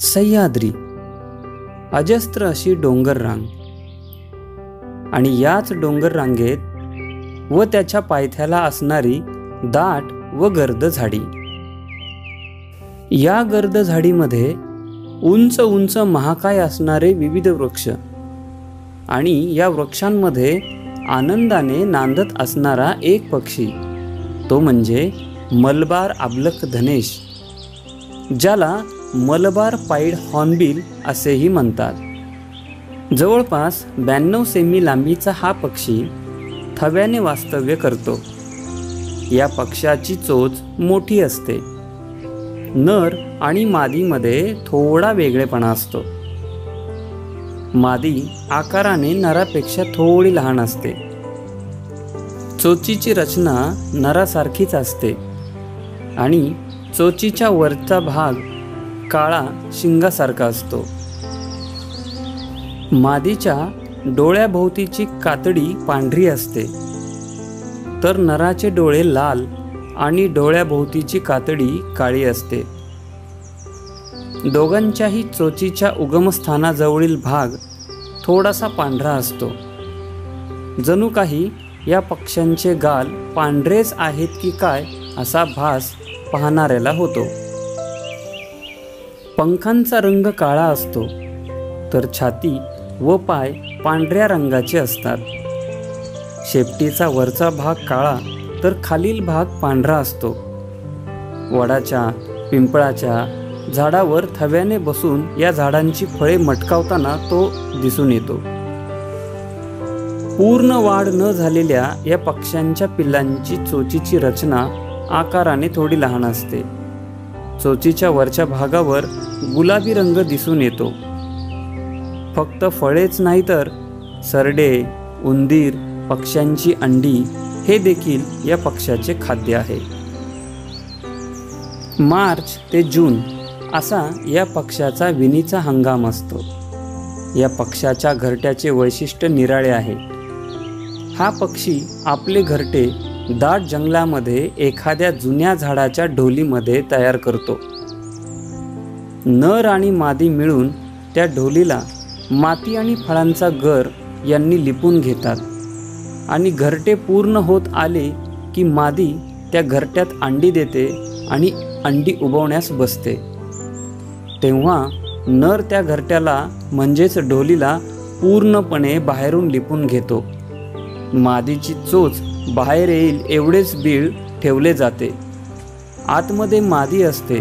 सह्याद्री अजस्त्र अशी डोंगर रांग. आणि याच डोंगर रांगेत व त्याच्या पायथ्याला असणारी दाट व गर्द झाडी. या गर्द झाडीमध्ये उंच उंच महाकाय असणारे विविध वृक्ष आणि या वृक्षांमध्ये आनंदाने नांदत असणारा एक पक्षी तो म्हणजे मलबार आबलक धनेश ज्याला मलबार पाईड हॉर्नबिल असेही म्हणतात. जवळपास ब्याण्णव सेमी लांबीचा हा पक्षी थव्याने वास्तव्य करतो. या पक्षाची चोच मोठी असते. नर आणि मादीमध्ये थोडा वेगळेपणा असतो. मादी आकाराने नरापेक्षा थोडी लहान असते. चोचीची रचना नरासारखीच असते. आणि चोचीच्या वरचा भाग काळा शिंगासारखा असतो. मादीच्या डोळ्याभोवतीची कातडी पांढरी असते. तर नराचे डोळे लाल आणि डोळ्याभोवतीची कातडी काळी असते. दोघांच्याही चोचीच्या उगमस्थानाजवळील भाग थोडासा पांढरा असतो. जणू काही या पक्ष्यांचे गाल पांढरेच आहेत की काय असा भास पाहणाऱ्याला होतो. पंखांचा रंग काळा असतो तर छाती व पाय पांढऱ्या रंगाचे असतात. शेपटीचा वरचा भाग काळा तर खालील भाग पांढरा असतो. वडाच्या पिंपळाच्या झाडावर थव्याने बसून या झाडांची फळे मटकावताना तो दिसून येतो. पूर्ण वाढ न झालेल्या या पक्ष्यांच्या पिल्लांची चोचीची रचना आकाराने थोडी लहान असते. चोचीच्या वरच्या भागावर गुलाबी रंग दिसून येतो. फक्त फळेच नाही तर सरडे उंदीर पक्ष्यांची अंडी हे देखील या पक्ष्याचे खाद्य आहे. मार्च ते जून असा या पक्षाचा विणीचा हंगाम असतो. या पक्षाच्या घरट्याचे वैशिष्ट्य निराळे आहे. हा पक्षी आपले घरटे दाट जंगलामध्ये एखाद्या जुन्या झाडाच्या ढोलीमध्ये तयार करतो. नर आणि मादी मिळून त्या ढोलीला माती आणि फळांचा गर यांनी लिपून घेतात. आणि घरटे पूर्ण होत आले की मादी त्या घरट्यात अंडी देते आणि अंडी उबवण्यास बसते. तेव्हा नर त्या घरट्याला म्हणजेच ढोलीला पूर्णपणे बाहेरून लिपून घेतो. मादीची चोच बाहेर येईल एवढेच बीळ ठेवले जाते. आतमध्ये मादी असते.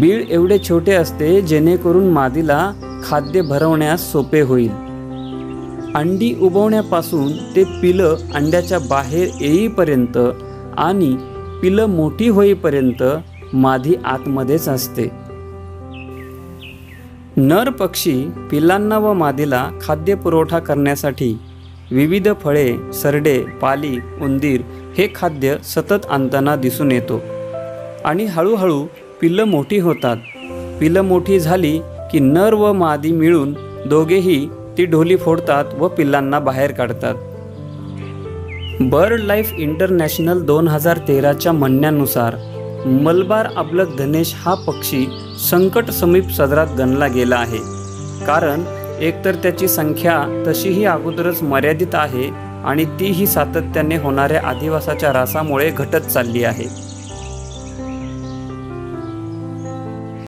बीळ एवढे छोटे असते जेणेकरून मादीला खाद्य भरवण्यास सोपे होईल. अंडी उबवण्यापासून ते पिलं अंड्याच्या बाहेर येईपर्यंत आणि पिलं मोठी होईपर्यंत मादी आतमध्येच असते. नर पक्षी पिलांना व मादीला खाद्य पुरवठा करण्यासाठी विविध फळे सरडे पाली उंदीर हे खाद्य सतत आणताना दिसून येतो. आणि हळूहळू पिल्लं मोठी होतात. पिल्लं मोठी झाली की नर व मादी मिळून दोघेही ती ढोली फोडतात व पिल्लांना बाहेर काढतात. बर्ड लाईफ इंटरनॅशनल दोन हजार तेराच्या म्हणण्यानुसार मलबार अबलक धनेश हा पक्षी संकट समीप सदरात गणला गेला आहे. कारण एकतर त्याची संख्या तशीही अगोदरच मर्यादित आहे आणि तीही सातत्याने होणाऱ्या आदिवासाच्या रासामुळे घटत चालली आहे.